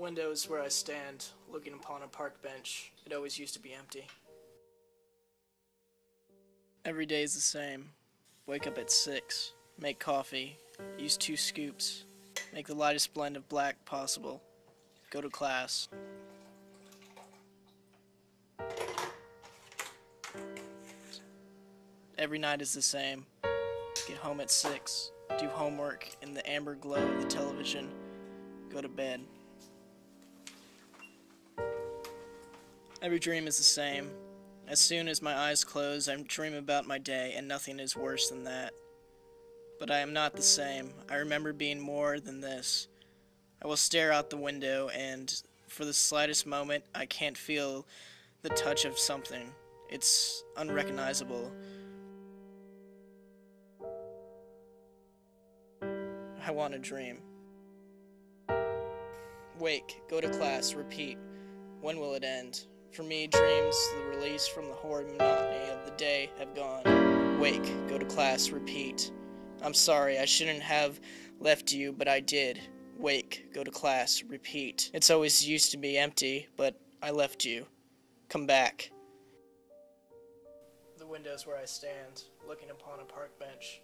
window is where I stand, looking upon a park bench. It always used to be empty. Every day is the same. Wake up at 6, make coffee, use two scoops, make the lightest blend of black possible, go to class. Every night is the same. Get home at 6, do homework in the amber glow of the television, go to bed. Every dream is the same. As soon as my eyes close, I dream about my day, and nothing is worse than that. But I am not the same. I remember being more than this. I will stare out the window, and for the slightest moment, I can't feel the touch of something. It's unrecognizable. I want to dream. Wake, go to class, repeat. When will it end? For me, dreams, the release from the horrid monotony of the day, have gone. Wake, go to class, repeat. I'm sorry, I shouldn't have left you, but I did. Wake, go to class, repeat. It's always used to be empty, but I left you. Come back. The window's where I stand, looking upon a park bench.